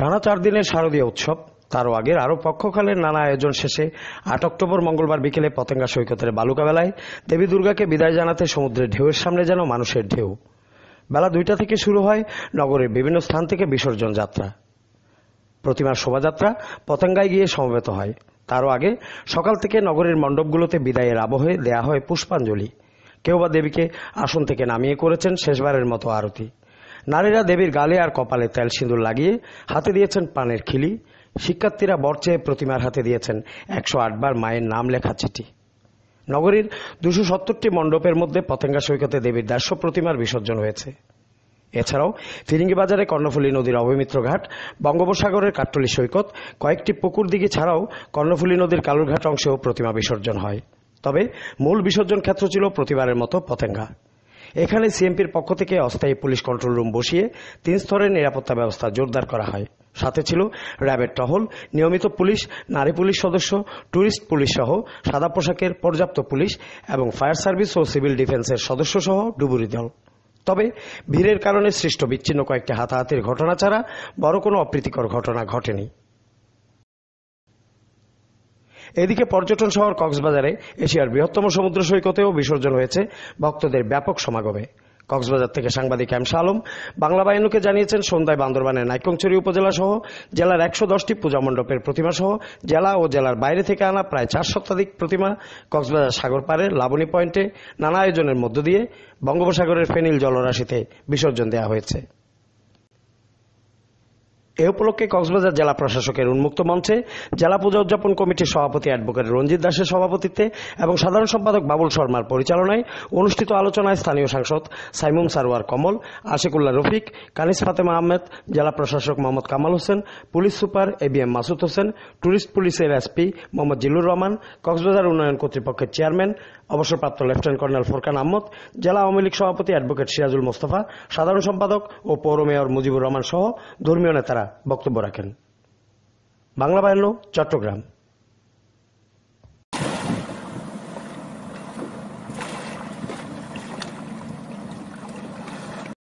টানা চার দিনের শারদীয় উৎসব। তারও আগের আরও পক্ষকালের নানা আয়োজন শেষে আট অক্টোবর মঙ্গলবার বিকেলে পতেঙ্গা সৈকতের বালুকাবেলায় দেবী দুর্গাকে বিদায় জানাতে সমুদ্রের ঢেউয়ের সামনে যেন মানুষের ঢেউ। বেলা দুইটা থেকে শুরু হয় নগরের বিভিন্ন স্থান থেকে বিসর্জন যাত্রা। প্রতিমার শোভাযাত্রা পতেঙ্গায় গিয়ে সমবেত হয়। তারও আগে সকাল থেকে নগরের মণ্ডপগুলোতে বিদায়ের আবহে দেয়া হয় পুষ্পাঞ্জলি। কেউ বা দেবীকে আসন থেকে নামিয়ে করেছেন শেষবারের মতো আরতি। নারীরা দেবীর গালে আর কপালে তেল সিঁদুর লাগিয়ে হাতে দিয়েছেন পানের খিলি। শিক্ষার্থীরা বরচেয়ে প্রতিমার হাতে দিয়েছেন একশো আটবার মায়ের নাম লেখা চিঠি। নগরীর দুশো সত্তরটি মণ্ডপের মধ্যে পতেঙ্গা সৈকতে দেবীর দেড়শো প্রতিমার বিসর্জন হয়েছে। এছাড়াও ফিরিঙ্গিবাজারে কর্ণফুলী নদীর অবমিত্র ঘাট, বঙ্গোপসাগরের কাট্টলি সৈকত, কয়েকটি পুকুর দিঘি ছাড়াও কর্ণফুলী নদীর কালুরঘাট অংশেও প্রতিমা বিসর্জন হয়। তবে মূল বিসর্জন ক্ষেত্র ছিল প্রতিবারের মতো পতেঙ্গা। এখানে সিএমপির পক্ষ থেকে অস্থায়ী পুলিশ কন্ট্রোল রুম বসিয়ে তিন স্তরের নিরাপত্তা ব্যবস্থা জোরদার করা হয়। সাথে ছিল র্যাবের টহল, নিয়মিত পুলিশ, নারী পুলিশ সদস্য ট্যুরিস্ট পুলিশ সহ সাদা পোশাকের পর্যাপ্ত পুলিশ এবং ফায়ার সার্ভিস ও সিভিল ডিফেন্সের সদস্য সহ ডুবুরি দল। তবে ভিড়ের কারণে সৃষ্ট বিচ্ছিন্ন কয়েকটি হাতাহাতির ঘটনা ছাড়া বড় কোনো অপ্রীতিকর ঘটনা ঘটেনি। এদিকে পর্যটন শহর কক্সবাজারে এশিয়ার বৃহত্তম সমুদ্র সৈকতেও বিসর্জন হয়েছে ভক্তদের ব্যাপক সমাগমে। কক্সবাজার থেকে সাংবাদিক এমসা আলম বাংলা বাহিনীকে জানিয়েছেন, সন্ধ্যায় বান্দরবানের নাইকংছড়ি উপজেলা সহ জেলার একশো দশটি পূজা মণ্ডপের প্রতিমা সহ জেলা ও জেলার বাইরে থেকে আনা প্রায় চার শতাধিক প্রতিমা কক্সবাজার সাগর পাড়ে লাবণী পয়েন্টে নানা আয়োজনের মধ্য দিয়ে বঙ্গোপসাগরের ফেনিল জলরাশিতে বিসর্জন দেওয়া হয়েছে। এ উপলক্ষে কক্সবাজার জেলা প্রশাসকের উন্মুক্ত মঞ্চে জেলা পূজা উদযাপন কমিটির সভাপতি অ্যাডভোকেট রঞ্জিত দাসের সভাপতিত্বে এবং সাধারণ সম্পাদক বাবুল শর্মার পরিচালনায় অনুষ্ঠিত আলোচনায় স্থানীয় সাংসদ সাইমুম সারোয়ার কমল, আশিকুল্লাহ রফিক, কানিস ফাতেমা আহমেদ, জেলা প্রশাসক Mohammad Kamal Hossain, police super A B M Masud Hossain tourist পুলিশের এসপি মোহাম্মদ জিল্লুর রহমান, কক্সবাজার উন্নয়ন কর্তৃপক্ষের চেয়ারম্যান, অবসরপ্রাপ্ত লেফটেন্যান্ট কর্নেল ফোরকান আহমদ, জেলা আওয়ামী লীগ সভাপতি অ্যাডভোকেট সিরাজুল মোস্তফা, সাধারণ সম্পাদক ও পৌর মেয়র মুজিবুর রহমান সহ ধর্মীয় নেতারা। বক্তব্য রাখেন। বাংলা বাহিনী চট্টগ্রাম।